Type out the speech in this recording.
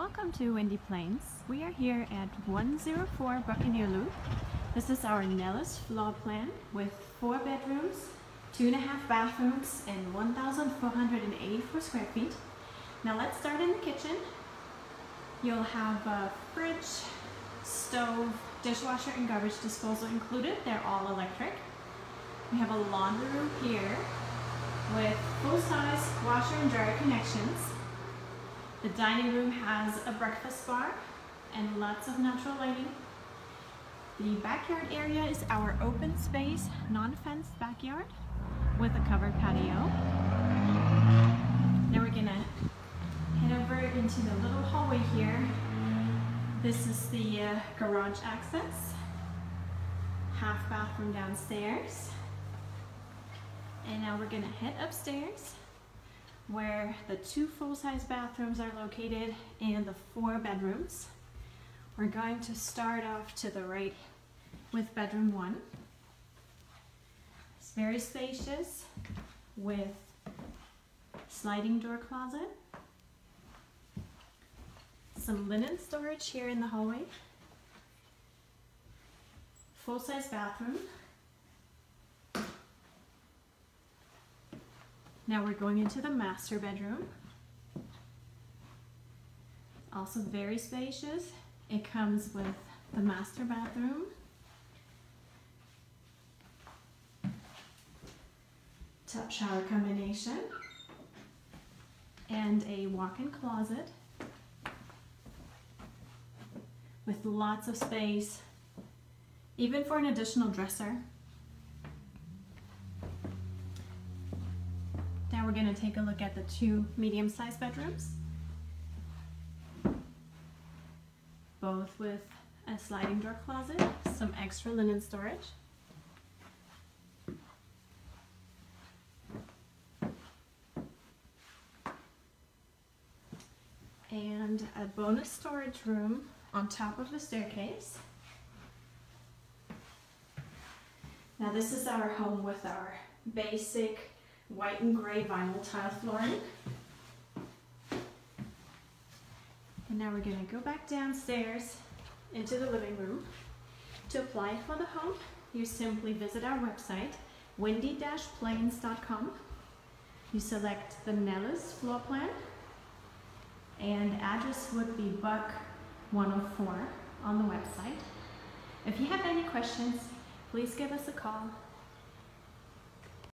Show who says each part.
Speaker 1: Welcome to Windy Plains. We are here at 104 Buccaneer Loop. This is our Nellis floor plan with four bedrooms, two and a half bathrooms, and 1,484 square feet. Now let's start in the kitchen. You'll have a fridge, stove, dishwasher, and garbage disposal included. They're all electric. We have a laundry room here with full-size washer and dryer connections. The dining room has a breakfast bar and lots of natural lighting. The backyard area is our open space, non-fenced backyard with a covered patio. Now we're gonna head over into the little hallway here. This is the uh, garage access, half bathroom downstairs. And now we're gonna head upstairs where the two full-size bathrooms are located and the four bedrooms. We're going to start off to the right with bedroom one. It's very spacious with sliding door closet, some linen storage here in the hallway, full-size bathroom, Now we're going into the master bedroom. Also very spacious. It comes with the master bathroom. Tub shower combination. And a walk-in closet with lots of space, even for an additional dresser. We're going to take a look at the two medium-sized bedrooms. Both with a sliding door closet, some extra linen storage. And a bonus storage room on top of the staircase. Now this is our home with our basic white and gray vinyl tile flooring. And now we're gonna go back downstairs into the living room. To apply for the home, you simply visit our website, windy-plains.com. You select the Nellis floor plan, and address would be Buck 104 on the website. If you have any questions, please give us a call